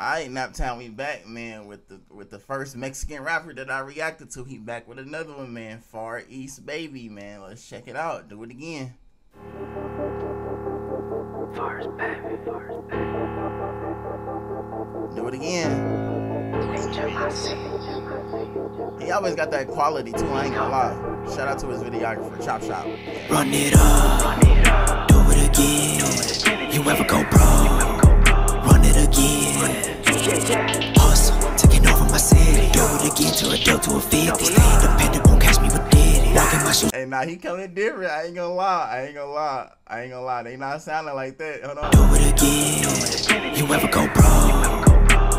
Alright, Naptown, we back, man, with the with the first Mexican rapper that I reacted to. He back with another one, man. Far East Baby, man. Let's check it out. Do it again. Far East Baby, Far East Baby. Do it again. He always got that quality too, I ain't gonna lie. Shout out to his videographer, Chop Shop. Run it up, do it again. You ever go broke? Hey, now he coming different. I ain't gonna lie. I ain't gonna lie. I ain't gonna lie. They not sounding like that. Hold on. do it again. You ever go broke?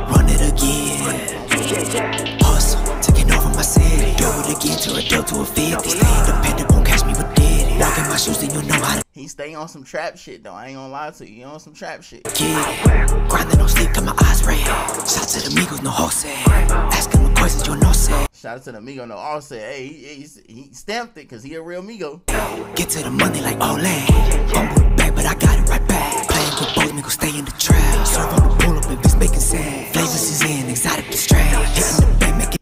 Run it again. Hustle, taking over my city. Do it again, to a dope to a 50. Stay independent, won't catch me with Diddy. Walking my shoes, then you know how to He stay on some trap shit though. I ain't gonna lie to you. He on some trap shit. it. Grinding on sleep, my eyes red. Shout to the Migos, no Jose. Asking my questions, you know say. Shout out to the Migo. No, all said, hey, he, he, he stamped it because he a real Migo. Get to the money like. Fumble it back, but I got it right back. Playing with both, me go stay in the trap. Serve on the pull up if it's making sense. Flavors is in, exotic to strain. Hitting the bed, making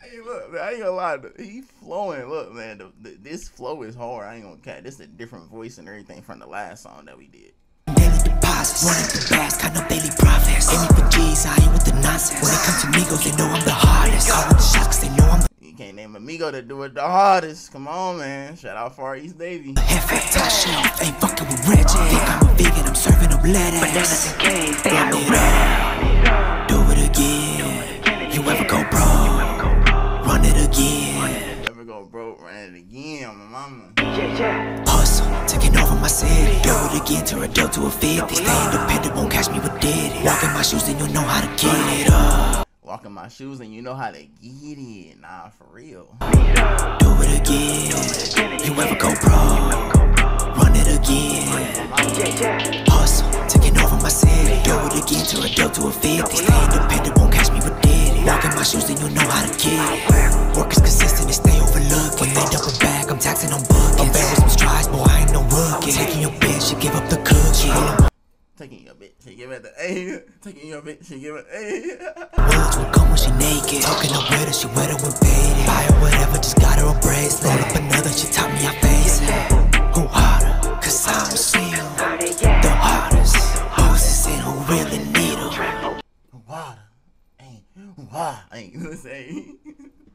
Hey, look, man, I ain't gonna lie. He flowing. Look, man, the, the, this flow is hard. I ain't gonna cat. This is a different voice and everything from the last song that we did. daily deposits. Running the bags, count up daily profits. For I ain't with the nonsense. When it comes to Migos, they know I'm the hardest. Calling the shots, they know I'm the You can't name Amigo to do it the hardest. Come on, man. Shout out Far East Baby. heavy. Top shelf, ain't fucking with Reggie. Think I'm a vegan, I'm serving up lettuce. Bananas and canes, they Run had it again, my mama. Yeah, yeah. Hustle, taking over my city. Do it again, turn a dope to a 50. Stay independent, won't catch me with Diddy. Walk in my shoes, then you know how to get it up. Walk in my shoes and you know how to get it. Nah, for real. Do it again. You ever go broke? Run it again. Hustle, taking over my city. Do it again, turn a dope to a 50. Stay independent, no. Taking your bitch, you give up the cookie. Taking your bitch, she give it the A. Taking your bitch, she give it A. Words will come when she naked. Talking with her, she wetter when faded. Buy her whatever, just got her a bracelet. Roll up another, she taught me I face it. Who harder? Cause I'm still the hottest. Who's is in who really need her? Water. Ain't why ain't gonna say.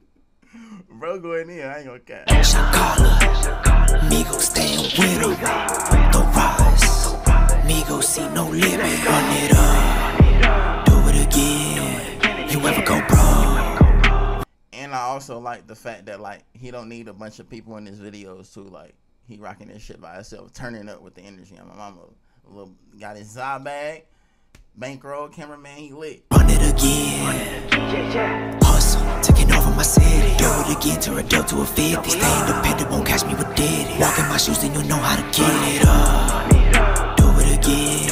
Bro going in, I ain't gonna cat. Shot caller. Migo staying with her. The rise. Migo see no limit. Run it up. Do it again. You ever go broke? And I also like the fact that like he don't need a bunch of people in his videos too. Like he rocking this shit by himself, turning up with the energy. My mama little got his side bag, bankroll, cameraman, he lit. Run it again. Yeah, yeah. Taking over my city. Do it again, turn a dope to a 50. Stay independent, won't catch me with Diddy. Walk in my shoes, then you know how to get it up. Do it again.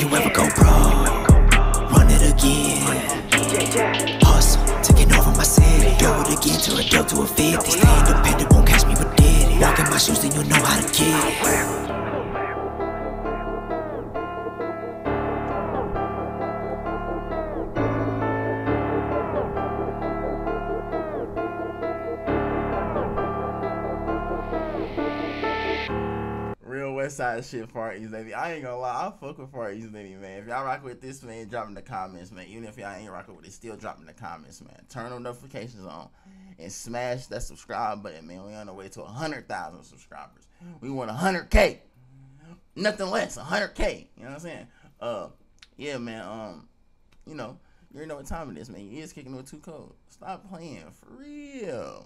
You ever go broke? Run it again. Hustle, taking over my city. Do it again, turn a dope to a 50. West Side shit, Far East baby. I ain't gonna lie, I fuck with Far East baby, man. If y'all rock with this, man, drop in the comments, man. Even if y'all ain't rocking with it, still drop in the comments, man. Turn on notifications on and smash that subscribe button, man. We on the way to hundred thousand subscribers. We want hundred k, nothing less, hundred k. You know what I'm saying? Uh, yeah, man. Um, you know, you know what time it is, man. You is kicking with 2Kold. Stop playing for real.